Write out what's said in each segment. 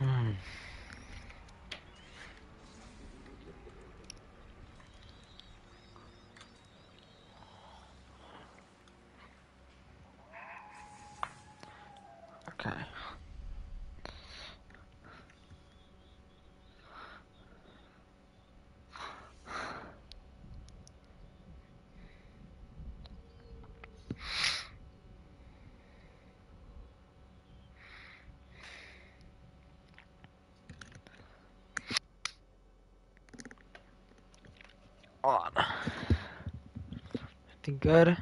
Hmm. Okay. On. Everything good?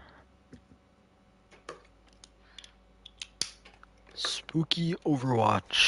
Spooky Overwatch.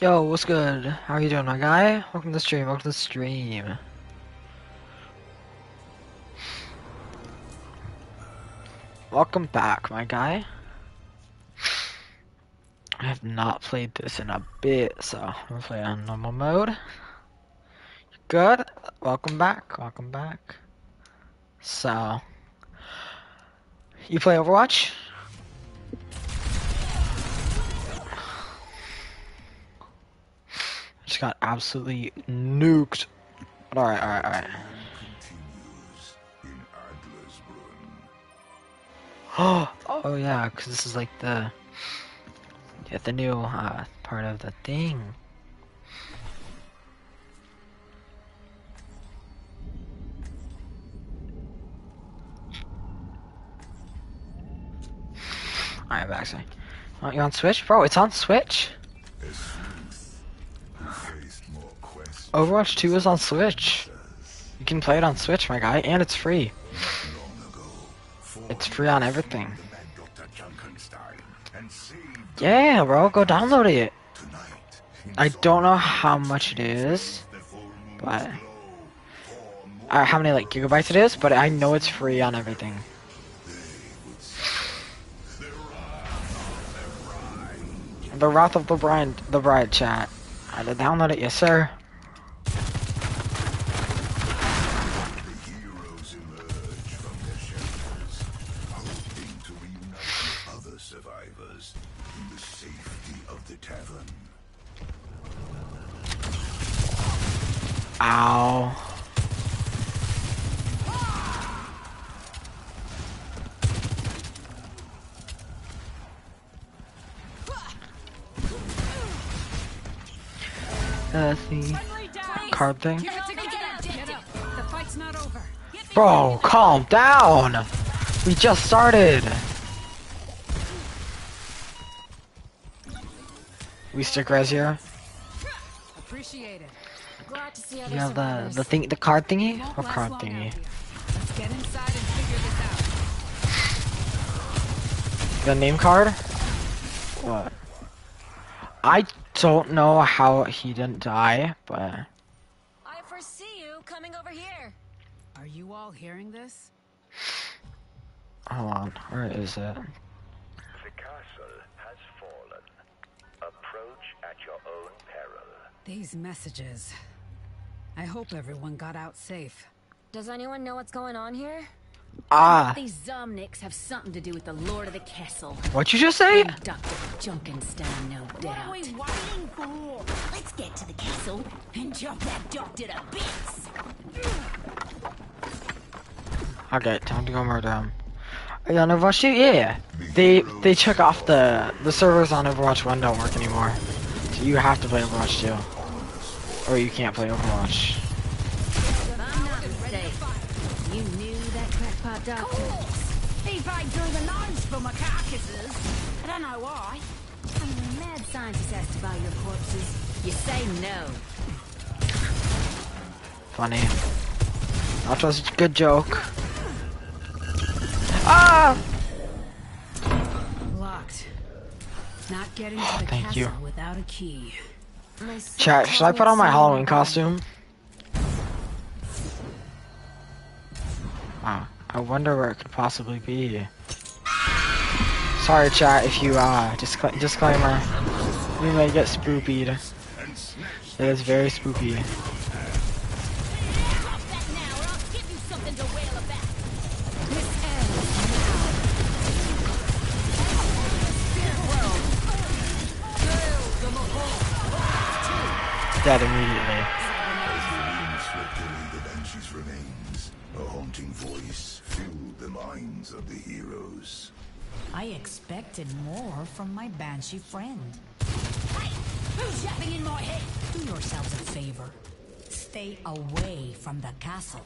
Yo, what's good? How are you doing, my guy? Welcome to the stream, welcome to the stream. Welcome back, my guy. I have not played this in a bit, so I'm gonna play on normal mode. Good? Welcome back, welcome back. So, you play Overwatch? Just got absolutely nuked. Alright, alright, alright. continues in Adler's Run. oh yeah, because this is like the yeah, the new uh, part of the thing. Alright, actually. Oh, you on Switch? Bro, it's on Switch sleuth who faced more quests Overwatch 2 is on Switch. You can play it on Switch, my guy, and it's free. It's free on everything. Yeah, bro, go download it. I don't know how much it is, but uh, how many like gigabytes it is, but I know it's free on everything. The Wrath of the Bride, the Bride chat. I to download it, yes sir. Over. Bro, calm down! We just started! We stick res here. Appreciate it. Glad to see You have the, the thing, the card thingy? What card thingy? out here. Let's get inside and figure this out. The name card? What? I don't know how he didn't die, but I foresee you coming over here. Are you all hearing this? hold on, where is it? The castle has fallen. Approach at your own peril. These messages. I hope everyone got out safe. Does anyone know what's going on here? Ah, These Zomnics have something to do with the Lord of the Castle. what'd you just say? And Dr. Junkenstein, no doubt. waiting for? Let's get to the castle and chop that doctor to bits. Okay, time to go murder him. Are you on Overwatch 2? Yeah. They they took off the the servers on Overwatch 1 don't work anymore. So you have to play Overwatch 2. Or you can't play Overwatch. That crackpot doctor. He paid through the nose for my carcasses. I don't know why. I mean, mad scientists asked to buy your corpses. You say no. funny. That was a good joke. Ah! Locked. Not getting to the Thank castle you. without a key. Chat, should I put on my Halloween costume? I wonder where it could possibly be. Sorry, chat, if you, uh, discla disclaimer. We may get spoopied. It is very spooky. Dead immediately. As the wind swept away the Banshee's remains, a haunting voice filled the minds of the heroes. I expected more from my banshee friend. Hey! Who's yapping in my head? Do yourselves a favor. Stay away from the castle.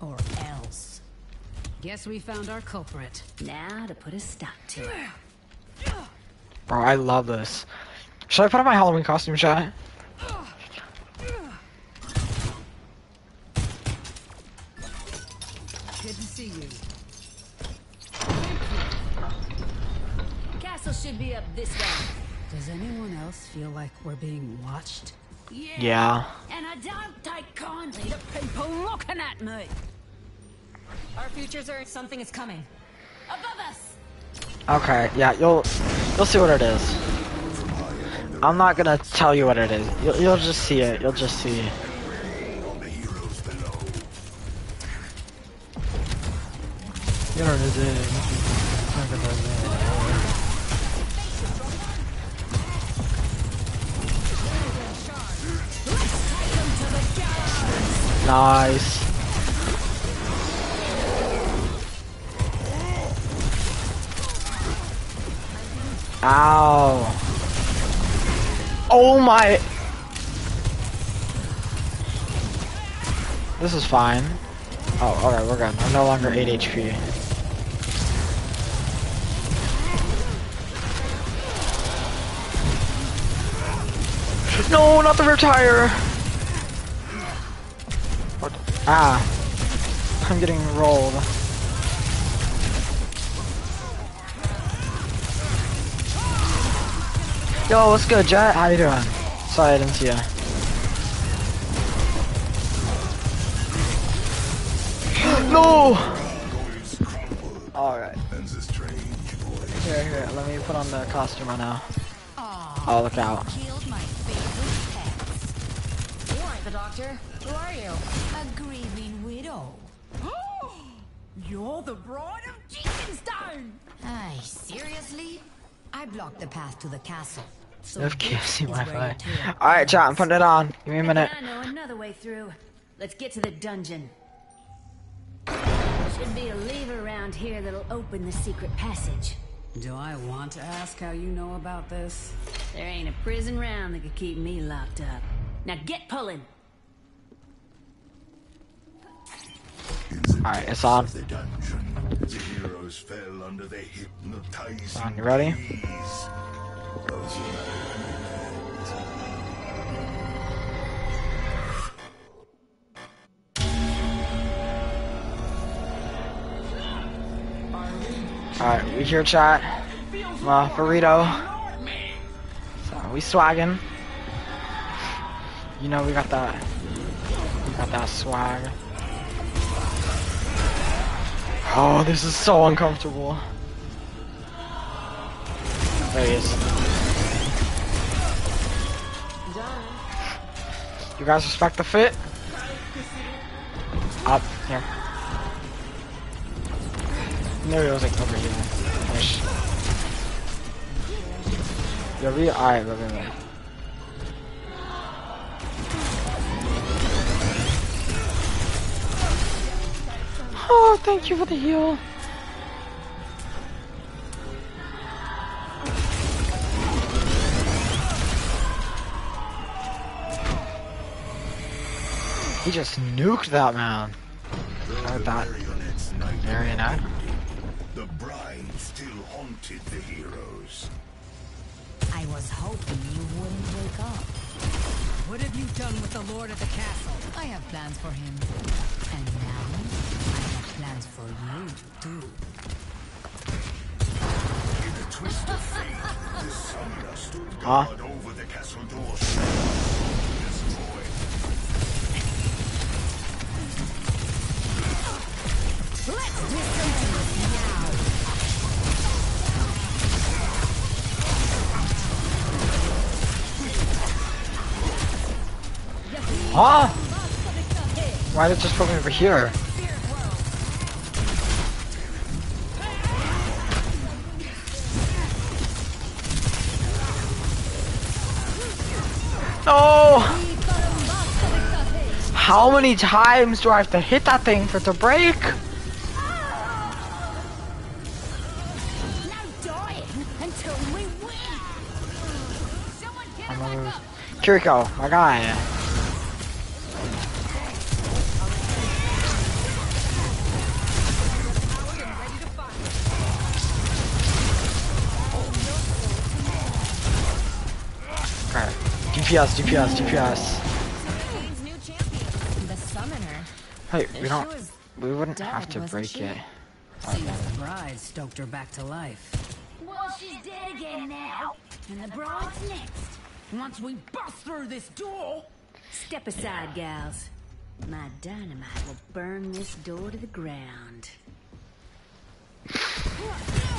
Or else. Guess we found our culprit. Now to put a stop to it. Bro, I love this. Should I put on my Halloween costume, chat? Should be up this way. Does anyone else feel like we're being watched? Yeah. And I don't take kindly to people looking at me. Our futures are something is coming. Above us! Okay, yeah, you'll you'll see what it is. I'm not gonna tell you what it is. You'll, you'll just see it. You'll just see. On the heroes know it is. Nice. Ow. Oh my. This is fine. Oh, alright, we're good. I'm no longer 8 HP. No, not the retire! What? Ah. I'm getting rolled. Yo, what's good, Jet? How you doing? Sorry I didn't see ya. no! Alright. and the strange voice. Here, here, let me put on the costume right now. Oh, look out. Killed my favorite pets. You aren't the doctor. Who are you? A grieving. You're the bride of Junkenstein! Aye, seriously? I blocked the path to the castle. So You have this KFC is Wi-Fi. Alright, chat, I'm putting it on. Give me a minute. I know another way through. Let's get to the dungeon. Should be a lever around here that'll open the secret passage. Do I want to ask how you know about this? There ain't a prison round that could keep me locked up. Now get pulling! In the Alright, it's on. The dungeon, the heroes fell under the hypnotizing On, you ready? Alright, we here, chat. Uh, burrito. So, we swagging. You know, we got that. We got that swag. Oh, this is so uncomfortable. There he is. You guys respect the fit? Up here. There it was like over here. Ish. Yeah, we alright, Oh, thank you for the heal. He just nuked that man. The that- marionette's night Marionette? The bride still haunted the heroes. I was hoping you wouldn't wake up. What have you done with the Lord of the Castle? I have have plans for him. And now, I plans for you, too. In a twist of fate, the summoner stood Huh? over the castle door. Let's do something now. Huh? Why did it just put me over here? No! How many times do I have to hit that thing for it to break? Kiriko, my until DPS, DPS, DPS. Queen's new champion. The summoner. Hey, we don't. We wouldn't dead, have to break it. Seems the bride stoked her back to life. Well, she's dead again now. And the bride's next. Once we bust through this door, Step aside, gals. My dynamite will burn this door to the ground.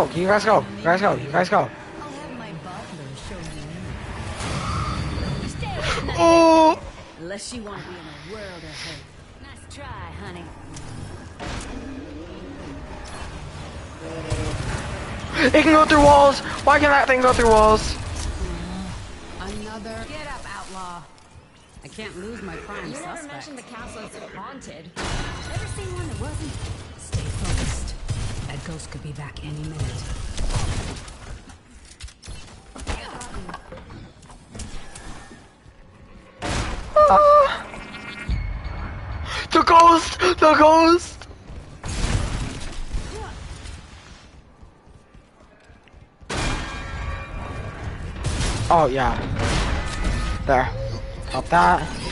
Go, you guys go, you guys go, you guys go. I'll have my butler show you. Stay away from that Oh! Unless you want to be in a world of hurt. Nice try, honey. It can go through walls! Why can that thing go through walls? Another. Get up, outlaw. I can't lose my prime You never suspect. mentioned the castle is haunted. Ever seen one that wasn't? Ghost could be back any minute. Ah! The ghost! The ghost! Oh, yeah. There. Pop that.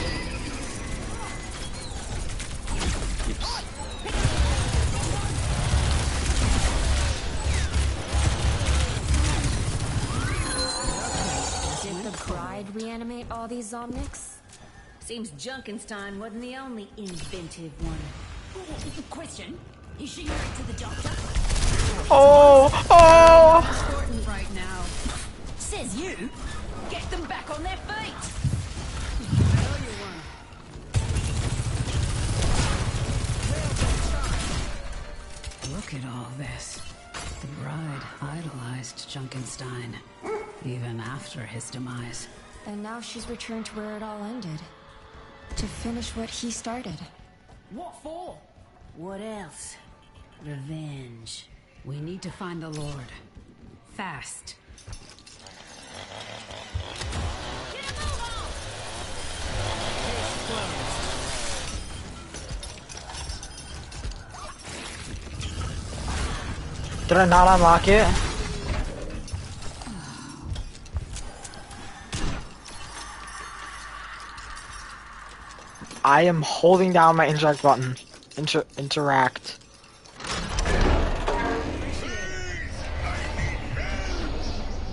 Reanimate all these Zomnics? Seems Junkenstein wasn't the only inventive one. Question: Is she married to the doctor? Oh! Oh! Important right now. Says you. Get them back on their feet. Look at all this. The bride idolized Junkenstein, even after his demise. And now she's returned to where it all ended. To finish what he started. What for? What else? Revenge. We need to find the Lord. Fast. Did I not unlock it? I am holding down my interact button. Inter interact.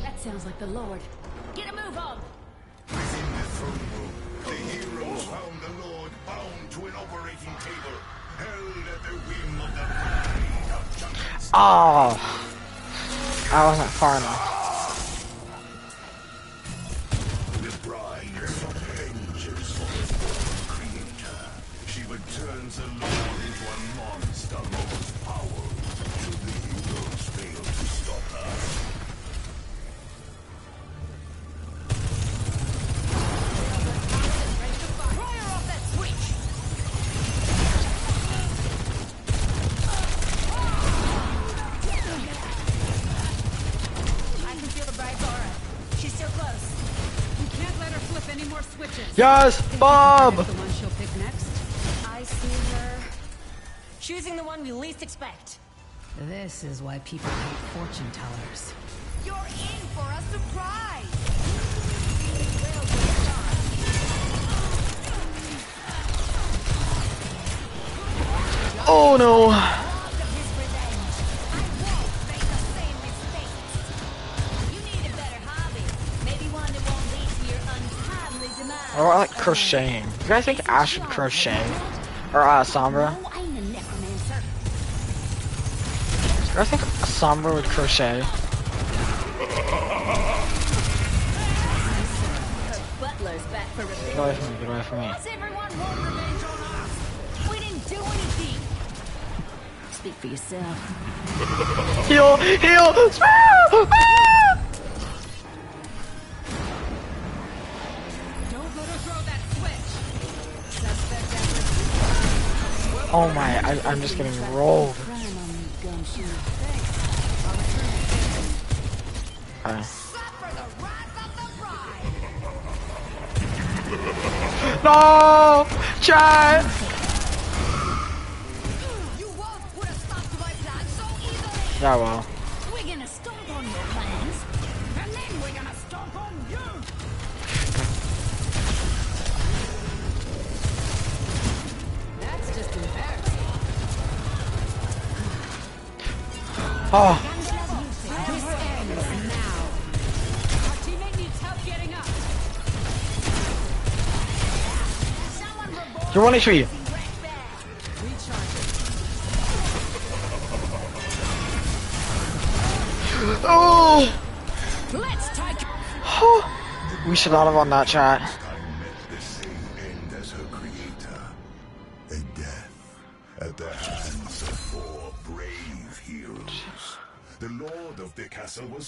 That sounds like the Lord. Get a move on! Within the throne room, the heroes found the Lord bound to an operating table, held at the whim of the pride of Oh, I wasn't far enough. Yes, Bob. The one she'll pick next. I see her. Choosing the one we least expect. This is why people hate fortune tellers. You're in for a surprise! Oh no. Or I like crocheting. You guys think Ash should crochet? Or uh, Sombra? I ain't a necromancer. You guys think Sombra would crochet? Her butler's back for Get away from me, get away from me. Plus everyone wants revenge on us. We didn't do anything. Speak for yourself. Heal! Heal! Oh my, I, I'm just getting rolled. Crime on me, gumshoe. Uh, Suffer the wrath of the bride. no! Chat! You won't reborn you're one HP. Oh! Let's take We should not have won that chat.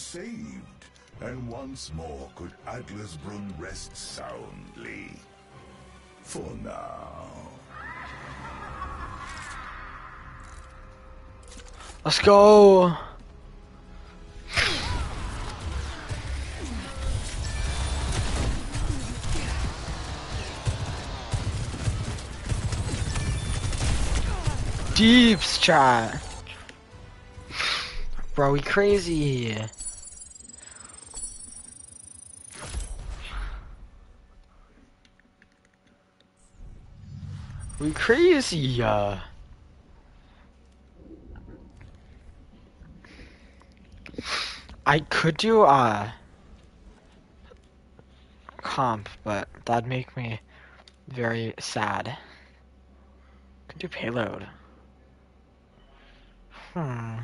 Saved, and once more could Adlersbrunn rest soundly. For now. Let's go. Deeps chat. Bro, we crazy. We crazy. Uh. I could do uh comp, but that'd make me very sad. Could do payload. Hmm.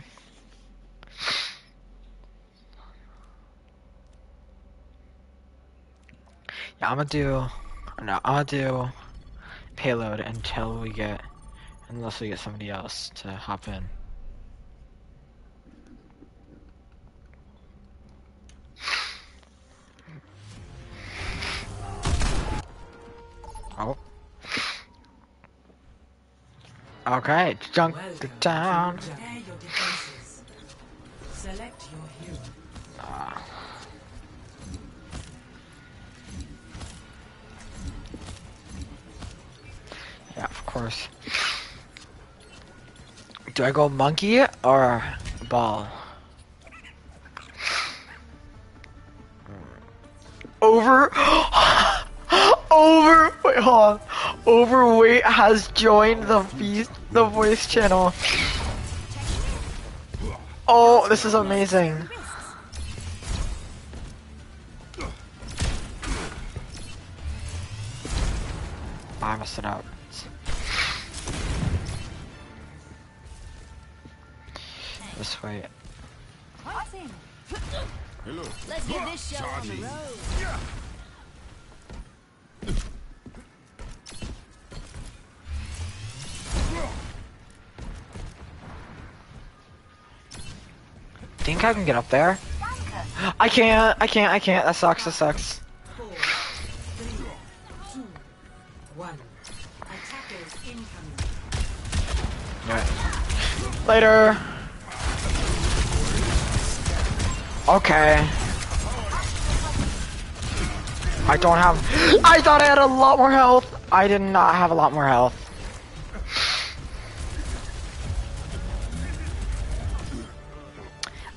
Yeah, I'm gonna do. No, I'm gonna do payload until we get, unless we get somebody else to hop in. Oh. Okay, junk the town. Prepare course. Do I go monkey or ball? Over. Over. Wait, hold on. Overweight has joined the feast, the voice channel. Oh, this is amazing. Ah, I messed it up. This way. Let's get this show on the road. Think I can get up there? I can't. I can't. I can't. That sucks. That sucks. Four, three, two, one. Attackers incoming. Alright. Later. Okay. I don't have. I thought I had a lot more health. I did not have a lot more health.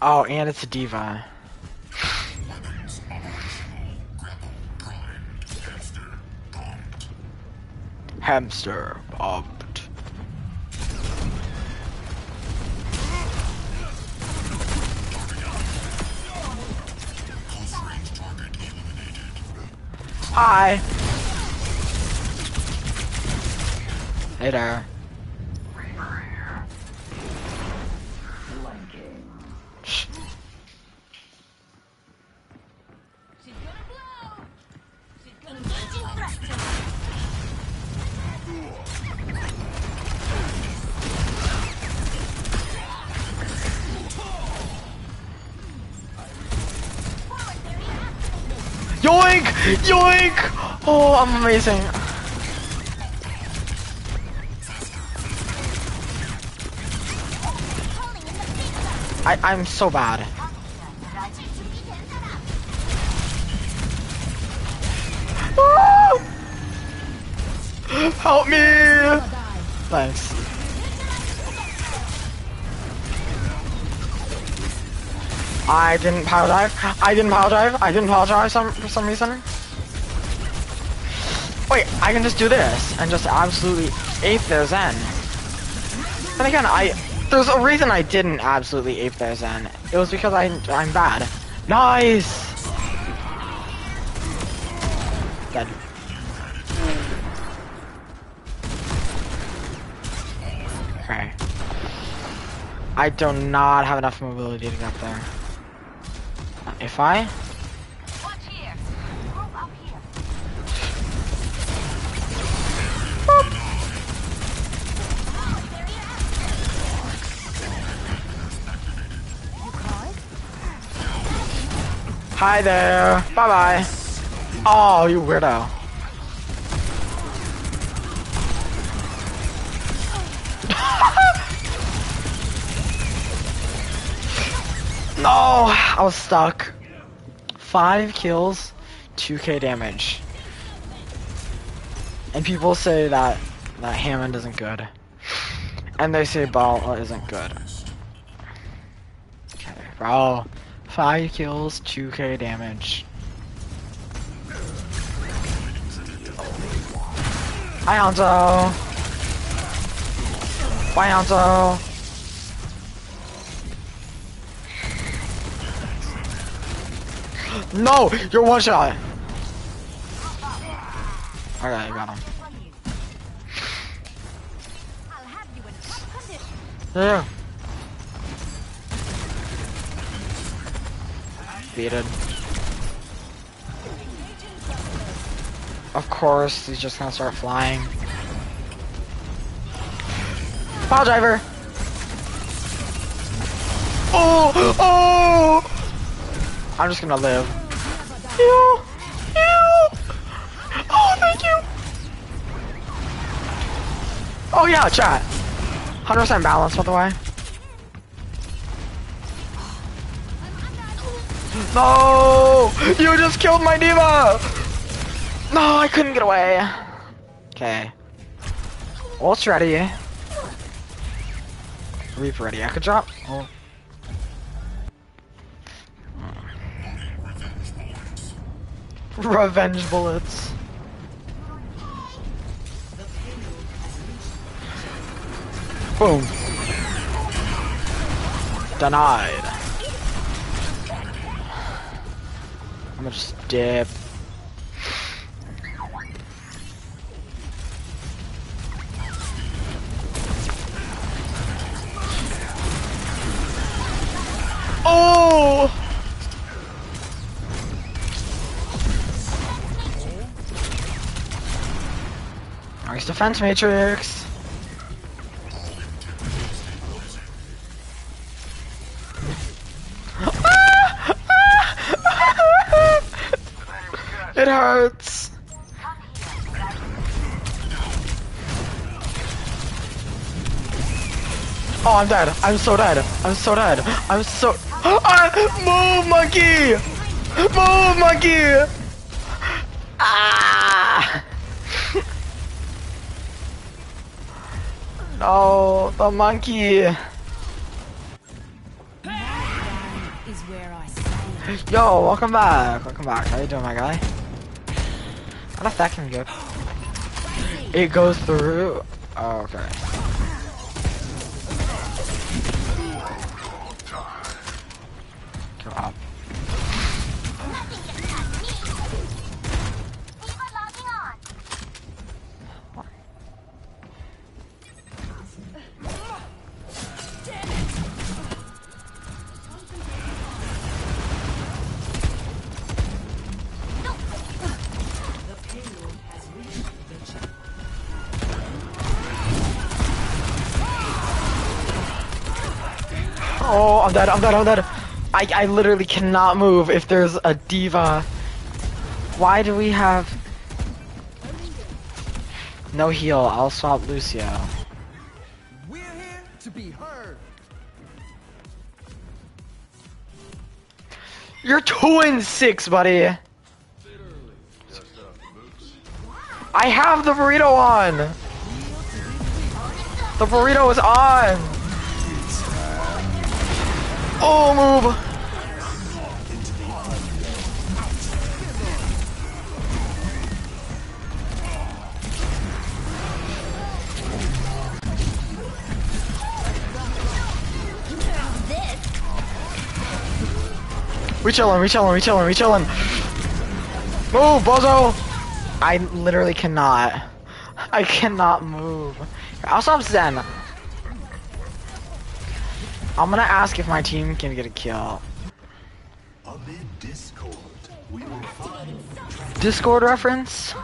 Oh, and it's a D.Va. Hamster pumped. Hi. Hey there. Yoink! Oh, I'm amazing. I, I'm so bad. Help me! Thanks. I didn't power dive. I didn't power dive. I didn't power dive some, for some reason. Wait, I can just do this and just absolutely ape their Zen. And again, I there's a reason I didn't absolutely ape their Zen. It was because I I'm bad. Nice. Dead. Okay. I do not have enough mobility to get there. If I? Hi there. Bye bye. Oh, you weirdo. no, I was stuck. Five kills, 2k damage. And people say that that Hammond isn't good. And they say Ball isn't good. Okay, bro. Five kills, 2k damage. Hi, Hanzo. Bye, Hanzo. No, you're one shot. Okay, I got him. I'll have you in top condition. Yeah. Beated. Of course, he's just gonna start flying. Pile driver! Oh! Oh! I'm just gonna live. Ew! Ew! Oh, thank you! Oh yeah, chat. 100% balance, by the way. No! You just killed my D.Va! No, I couldn't get away. Okay. Ult's ready. Reap ready. I could drop. Oh. Revenge bullets. Boom. Denied. Gonna just dip. Oh! Nice defense matrix. I'm dead. I'm so dead. I'm so dead. I'm so. Ah, move, monkey! Move, monkey! Ah! no, the monkey. I. Yo, welcome back. Welcome back. How you doing, my guy? How does that can go? It goes through. Oh, okay. On. Oh, I'm dead, I'm dead, I'm dead. I, I literally cannot move if there's a D.Va. Why do we have... No heal, I'll swap Lucio. We're here to be heard. You're two and six, buddy. I have the burrito on. The burrito is on. Oh, move. We chillin', we chillin', we chillin', we chillin'. Move, bozo! I literally cannot. I cannot move. I'll stop Zen. I'm gonna ask if my team can get a kill. Discord, we will find Discord reference?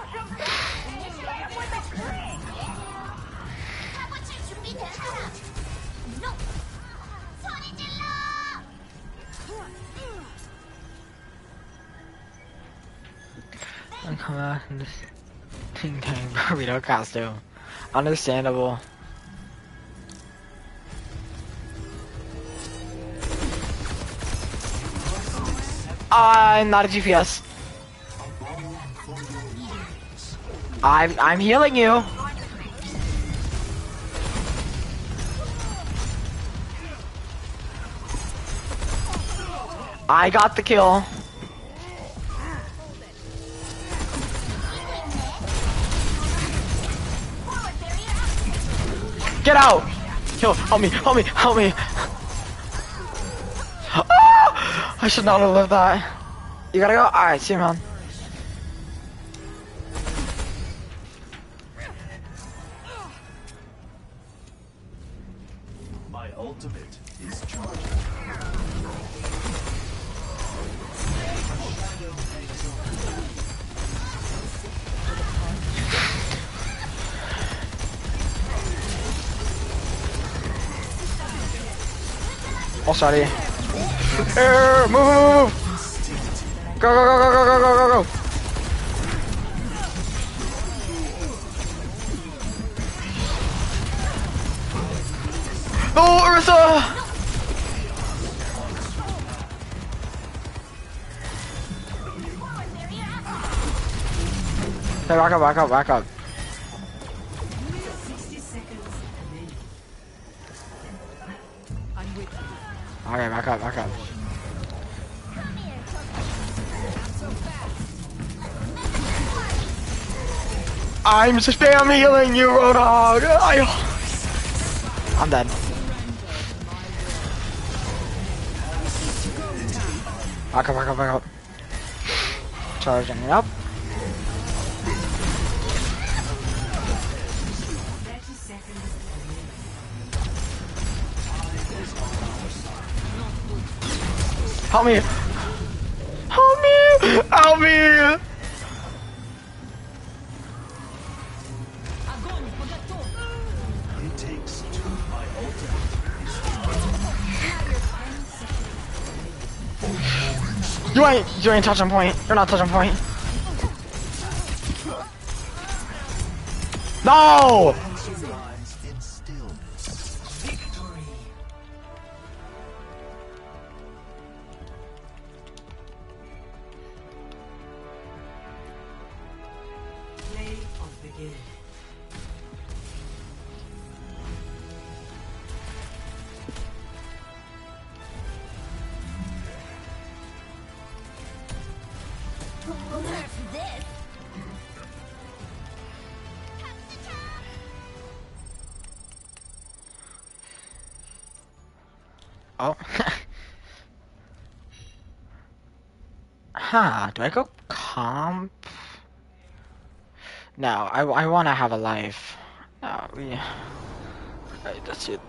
I'm coming out in this Ting Tang burrito costume. Understandable. I'm not a GPS. I'm I'm healing you. I got the kill. Get out! Yo, help me, help me, help me! I should not have lived that. You gotta go? Alright, see you, man. my ultimate is charging. Oh, sorry. Er, move, move! Go, go, go, go, go, go, go, go, go! No, Ursa! Hey, back up, back up, back up. 60 seconds remaining. I'm with you. Okay, back up, back up. I'm spam healing you, Roadhog! I... I'm dead. Back up, back up, back up. Charging it up. Help me! Help me! Help me! You ain't, you ain't touching point. You're not touching point. No! I, I want to have a life. No, we... Alright, that's it.